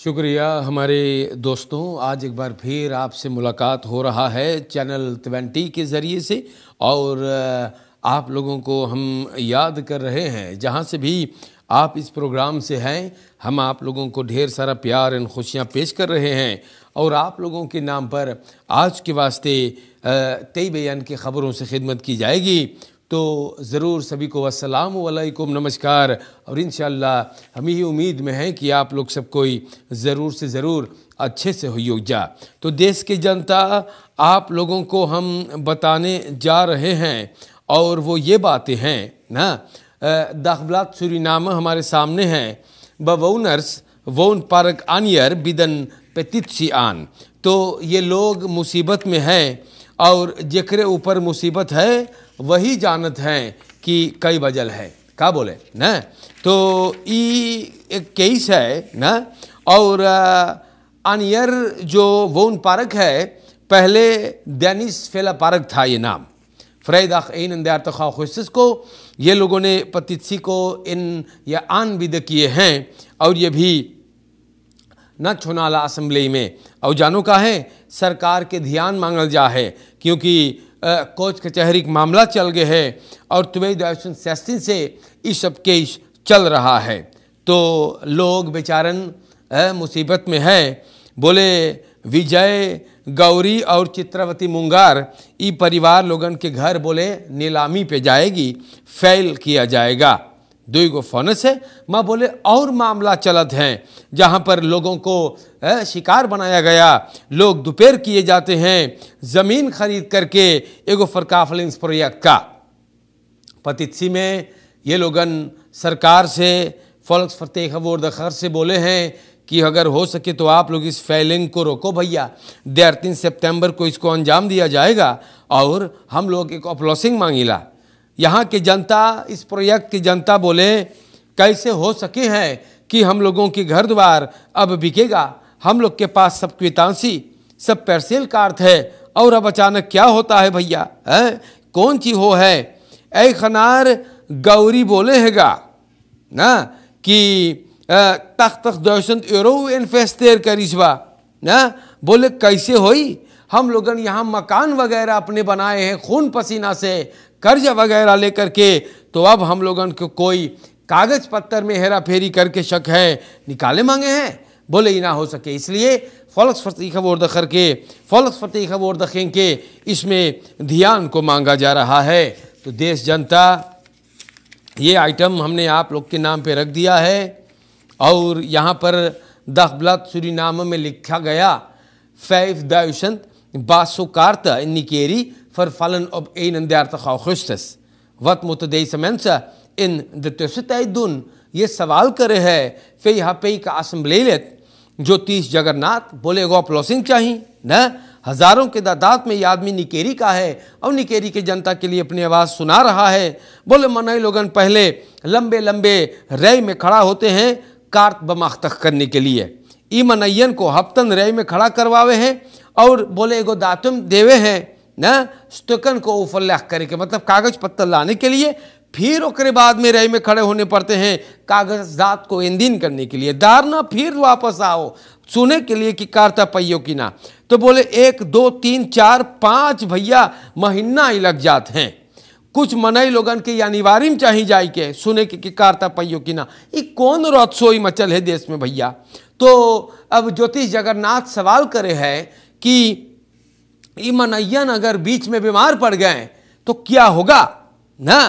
शुक्रिया हमारे दोस्तों, आज एक बार फिर आपसे मुलाकात हो रहा है चैनल ट्वेंटी के ज़रिए से और आप लोगों को हम याद कर रहे हैं। जहाँ से भी आप इस प्रोग्राम से हैं, हम आप लोगों को ढेर सारा प्यार एंड खुशियाँ पेश कर रहे हैं और आप लोगों के नाम पर आज के वास्ते कई बयान की ख़बरों से खिदमत की जाएगी। तो ज़रूर सभी को अस्सलाम वालेकुम, नमस्कार। और इन हम ही उम्मीद में हैं कि आप लोग सब कोई ज़रूर से ज़रूर अच्छे से हो जा। तो देश की जनता, आप लोगों को हम बताने जा रहे हैं, और वो ये बातें हैं, ना? दाखबलात सुरीनाम हमारे सामने हैं। बवनर्स वोन पारक आनियर, बिदन पेतित आन तो ये लोग मुसीबत में हैं, और जकरे ऊपर मुसीबत है वही जानत हैं कि कई बजल है। का बोले? न? तो ई एक केस है, न? और अनियर जो वोन पार्क है, पहले दैनिस फेला पार्क था ये नाम। फ़रैद इन खुस को, ये लोगों ने पतिसी को इन या आन विद किए हैं, और ये भी न छुनाला असम्बली में। और जानो का है? सरकार के ध्यान मांगल जा है, क्योंकि कोच कचहरी का मामला चल गया है और तुवेद सेस्टिन से इस सब केस चल रहा है। तो लोग बेचारन मुसीबत में है। बोले, विजय, गौरी और चित्रवती मुंगार, ई परिवार लोगन के घर बोले, नीलामी पे जाएगी, फैल किया जाएगा। दो गो फोनस है। माँ बोले, और मामला चलत हैं, जहाँ पर लोगों को शिकार बनाया गया। लोग दोपहर किए जाते हैं, ज़मीन खरीद करके एगो फरकाफलिंस प्रोजेक्ट का। पतिथि में ये लोगन सरकार से फॉल्स फतेह खबर से बोले हैं कि, अगर हो सके तो आप लोग इस फैलिंग को रोको भैया। देर तीन सितंबर को इसको अंजाम दिया जाएगा और हम लोग एक अपलॉसिंग मांगीला। यहाँ की जनता, इस प्रोजेक्ट की जनता बोले, कैसे हो सके हैं कि हम लोगों की घर द्वार अब बिकेगा? हम लोग के पास सब क्वितांसी सब पैरसेल कार्ड है। और अब अचानक क्या होता है भैया? है? कौन ची हो है? ऐ खनार, गौरी बोले हैगा, ना? कि तख तख दर्शन एरो इन्फेस्टेर करिश्वा ना? बोले, कैसे होई? हम लोगन यहाँ मकान वगैरह अपने बनाए हैं, खून पसीना से। कर्ज वगैरह लेकर के तो अब हम लोगन को कोई कागज़ पत्थर में हेरा फेरी करके शक है, निकाले मांगे हैं। बोले ही ना हो सके। इसलिए फलस फती खबर दखर के फलस फती खबर दखें के इसमें ध्यान को मांगा जा रहा है। तो देश जनता, ये आइटम हमने आप लोग के नाम पे रख दिया है, और यहाँ पर दखबलत सुरीनाम में लिखा गया, फैफ दायुशंत बासुकार्त निकेरी vervallen op 31 augustus. Wat moeten deze mensen in de tussentijd doen? ये सवाल करे है फिर यहाँ पे का असम्बलीत जो तीस जगन्नाथ बोले गो प्लॉसिंग चाहिए न हज़ारों के दादात में ये आदमी निकेरी का है और निकेरी की जनता के लिए अपनी आवाज़ सुना रहा है बोले मनई लोगन पहले लंबे लंबे रय में खड़ा होते हैं कार्त बमाख्तख करने के लिए ई मनैयन को हफ्तन रय में खड़ा करवावे हैं और बोले एगो दातुम देवे हैं न? स्टोकन को उफल्लाह करके मतलब कागज़ पत्तर लाने के लिए, फिर ओकरे बाद में रही में खड़े होने पड़ते हैं कागजात को इंदिन करने के लिए। दारना फिर वापस आओ सुने के लिए कि कारता पैयो की ना। तो बोले, एक, दो, तीन, चार, पाँच भैया महीना ही लग जाते हैं। कुछ मनई लोगन के अनिवार्य चाहिए जाए के सुने के कि कारता पहियो की ना। ये कौन रथसोई मचल है देश में भैया? तो अब ज्योतिष जगन्नाथ सवाल करे है कि ईमनयन अगर बीच में बीमार पड़ गए तो क्या होगा? ना?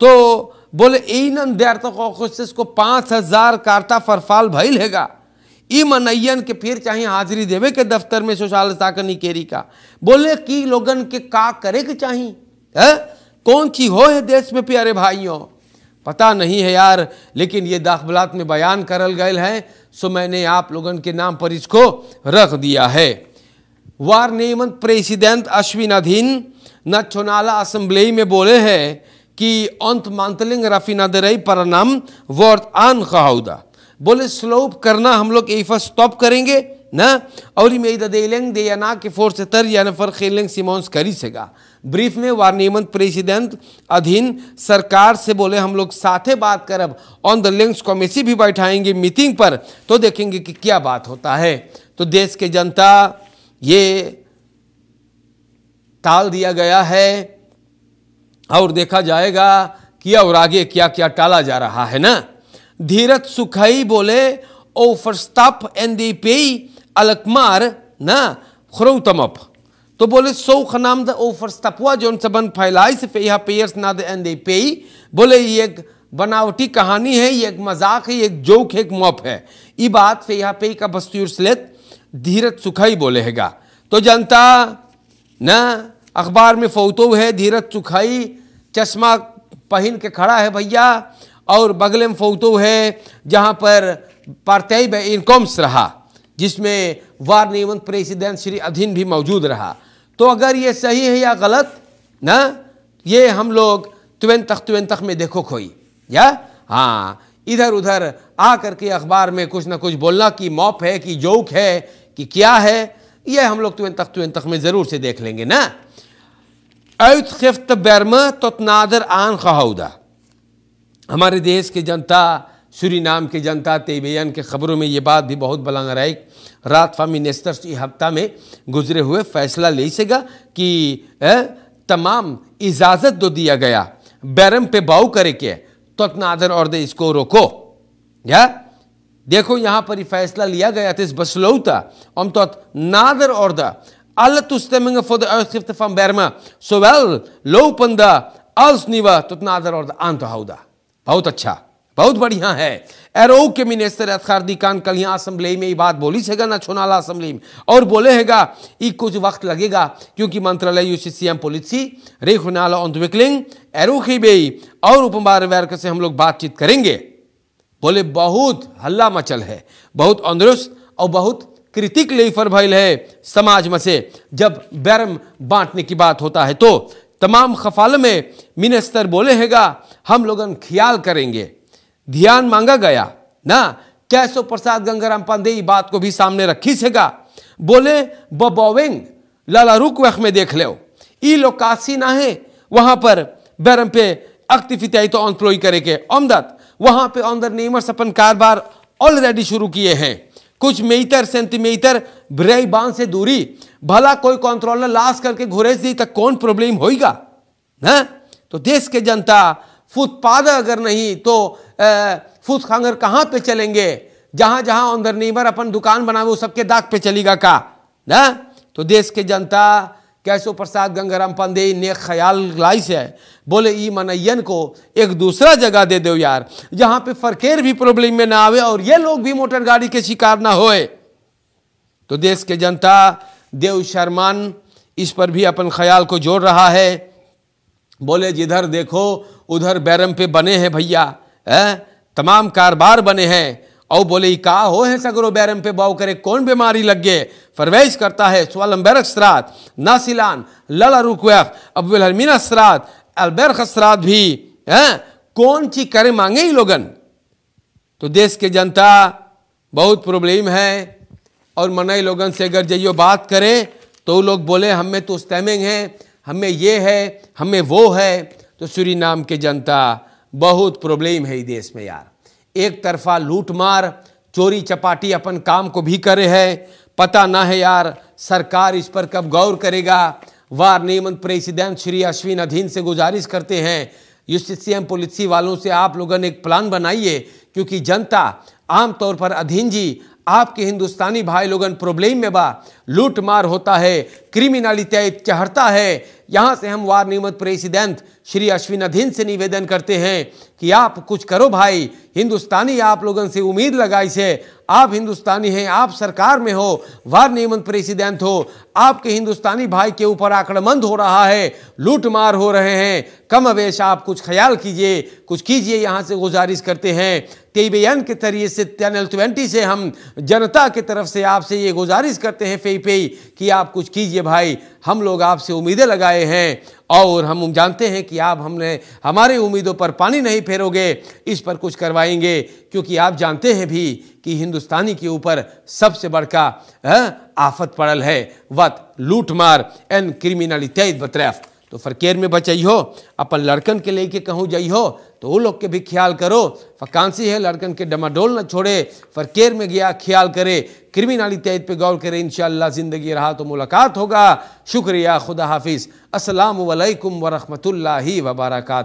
तो बोले, ईनन देर को पाँच हज़ार कार्ता फरफाल भइल हैगा ई मनैयन के फिर चाहे हाजिरी देवे के दफ्तर में सोशाल ताकनी केरी का। बोले, कि लोगन के का करे के चाहिए? कौन सी हो है देश में प्यारे भाइयों? पता नहीं है यार, लेकिन ये दाखबलात में बयान करल गए हैं, सो मैंने आप लोगन के नाम पर इसको रख दिया है। वारनेमन प्रेसिडेंट अश्विन अधीन नचोनाला असम्बली में बोले हैं कि अंत मांतलिंग रफीनादरई परनाम वर्त आन खहाउदा बोले, स्लोप करना, हम लोग फ़र्स्ट स्टॉप करेंगे, ना? और देलेंग दे ना के फोर से तर या नफर खेलेंग सिमोन्स करी सेगा। ब्रीफ में वार्निमंत प्रेसिडेंट अधीन सरकार से बोले, हम लोग साथे बात करब ऑन द लिंक्स कमेटी भी बैठाएँगे मीटिंग पर तो देखेंगे कि क्या बात होता है। तो देश के जनता ये टाल दिया गया है और देखा जाएगा कि और आगे क्या क्या टाला जा रहा है ना? धीरज सुखाई बोले ओ फरस्ताप एन दी पे अलकमार, ना? खरोतमप तो बोले सौ खनाम द ओ फरस्तापुआ जो सबन फैलाई से पे पेयर्स ना द एन दी पे बोले, ये एक बनावटी कहानी है, ये एक मज़ाक है, ये एक जोक है, एक मॉप है। ये बात पे यहाँ पे का बस्तूर धीरज सुखाई बोले हैगा तो जनता, ना, अखबार में फ़ोटो है, धीरज सुखाई, चश्मा पहन के खड़ा है भैया, और बगल में फ़ोटो है, जहाँ पर पार्तैब इनकॉम्स रहा, जिसमें वार नियमन प्रेसिडेंट श्री अधीन भी मौजूद रहा। तो अगर ये सही है या गलत, ना, ये हम लोग तुवन तक तुवन तक में देखो खोई, या? हाँ इधर उधर आ करके अखबार में कुछ ना कुछ बोलना कि मॉप है, कि जोक है कि क्या है? यह हम लोग तुवन तक तुवन तक में ज़रूर से देख लेंगे ना? uitgifte berme tot nader aangehouden हमारे देश की जनता सूरी नाम की जनता तेबेयन के खबरों में ये बात भी बहुत बलंग रही। रात फा मिनिस्टर्स इस हफ़्ता में गुजरे हुए फैसला ले सका कि ए, तमाम इजाज़त दो दिया गया। बैरम पे बाऊ करे के तो नादर और दे इसको रोको। या? देखो यहाँ पर फैसला लिया गया था इस बसलौता। om tot nader orde alle toestemmingen voor de uitgifte van Burma, zowel lopende als nieuwe, tot nader orde aan te houden. बहुत अच्छा बहुत बढ़िया है। एरो के मिनिस्टर अतखारदी खान कल यहाँ असम्बली में ये बात बोली सेगा ना छोनाला असम्बली में? और बोले हैगा ये कुछ वक्त लगेगा क्योंकि मंत्रालय यूसीसीएम पॉलिसी रे खुनाला ऑन्टविकलिंग एरो की बेई और उपमार वर्ग से हम लोग बातचीत करेंगे। बोले, बहुत हल्ला मचल है, बहुत अंदरुस्त और बहुत कृतिक लेफर भैल है समाज में से। जब बैरम बांटने की बात होता है तो तमाम खफाल में मिनिस्टर बोले, हैगा, हम लोगन ख्याल करेंगे। ध्यान मांगा गया, ना? कैसो प्रसाद गंगाराम पांडे बात को भी सामने रखी सेगा बोले, बबोविंग, लाला रुक वख में देख लो ई लोकासी ना है, वहाँ पर बैरम पे एक्टिविटी तो ऑनप्लॉय करे के अमदत वहाँ पे अंदर नेमर्स अपन कारोबार ऑलरेडी शुरू किए हैं। कुछ मीटर सेंटीमीटर ब्रेई बाँध से दूरी, भला कोई कंट्रोलर लाश करके घुरेज दी तक कौन प्रॉब्लम होगा ना तो देश के जनता, फुटपाथ अगर नहीं तो फुट खांगर कहाँ पे चलेंगे? जहाँ जहाँ नीमर अपन दुकान बनावे, वो सबके दाग पे चलेगा का? ना तो देश के जनता कैसो प्रसाद गंगाराम पांडे ने ख्याल लाई से बोले, ई मनैयन को एक दूसरा जगह दे दो यार, जहाँ पे फरकेर भी प्रॉब्लम में ना आवे और ये लोग भी मोटर गाड़ी के शिकार ना होए। तो देश के जनता, देव शर्मान इस पर भी अपन ख्याल को जोड़ रहा है। बोले, जिधर देखो, उधर बैरम पे बने हैं भैया तमाम कारोबार बने हैं। और बोले का हो है सगरो बैरम पे? बाव करे कौन बीमारी लग? गए फरवेश करता है स्वालम बैरक सरात, नासिलान, लला रुकवैफ अबुल हलमीना सरात अलबैर सरात भी, हैं? कौन ची करे मांगे ही लोगन? तो देश के जनता, बहुत प्रॉब्लम है। और मनाई लोगन से अगर जइयो बात करें तो लोग बोले, हमें तो स्टैमिंग है, हमें ये है, हमें वो है। तो सूरी नाम के जनता, बहुत प्रॉब्लम है देश में यार। एक तरफा लूट मार, चोरी चपाटी अपन काम को भी करे है। पता ना है यार, सरकार इस पर कब गौर करेगा। वार नियमन प्रेसिडेंट श्री अश्विन अधीन से गुजारिश करते हैं यूसीसीएम पुलिस वालों से आप लोगों ने एक प्लान बनाइए, क्योंकि जनता आमतौर पर अधीन जी, आपके हिंदुस्तानी भाई लोगन प्रॉब्लम में बा। लूट मार होता है क्रिमिनलिटी चढ़ता है। यहाँ से हम वार नियमित प्रेसिडेंट श्री अश्विन अधीन से निवेदन करते हैं कि आप कुछ करो भाई। हिंदुस्तानी आप लोगों से उम्मीद लगाई से आप हिंदुस्तानी हैं, आप सरकार में हो, वार नियमन प्रेसिडेंट हो, आपके हिंदुस्तानी भाई के ऊपर आक्रमण हो रहा है, लूटमार हो रहे हैं। कम अवेश आप कुछ ख्याल कीजिए, कुछ कीजिए, यहाँ से गुजारिश करते हैं। तेबेन के तरीके से चैनल ट्वेंटी से हम जनता की तरफ़ से आपसे ये गुजारिश करते हैं फे पे कि आप कुछ कीजिए। कीजिए भाई, हम लोग आपसे उम्मीदें लगाए हैं और हम जानते हैं कि आप हमने, हमारे उम्मीदों पर पानी नहीं फेरोगे, इस पर कुछ करवाएँगे, क्योंकि आप जानते हैं भी कि हिंदुस्तानी के ऊपर सबसे बड़का आफत पड़ल है वत लूटमार एंड क्रिमिनलिटेज बतरफ तो फरकेर में बचाई हो, अपन लड़कन के लेके कहूँ जाइ हो तो वो लोग के भी ख्याल करो। फकांसी है, लड़कन के डमाडोल न छोड़े, फरकेर में गया, ख्याल करे, क्रिमिनली तहत पे गौर करे इन ज़िंदगी रहा तो मुलाकात होगा। शुक्रिया, खुदा हाफिज़। असलकम वरहमल वर्का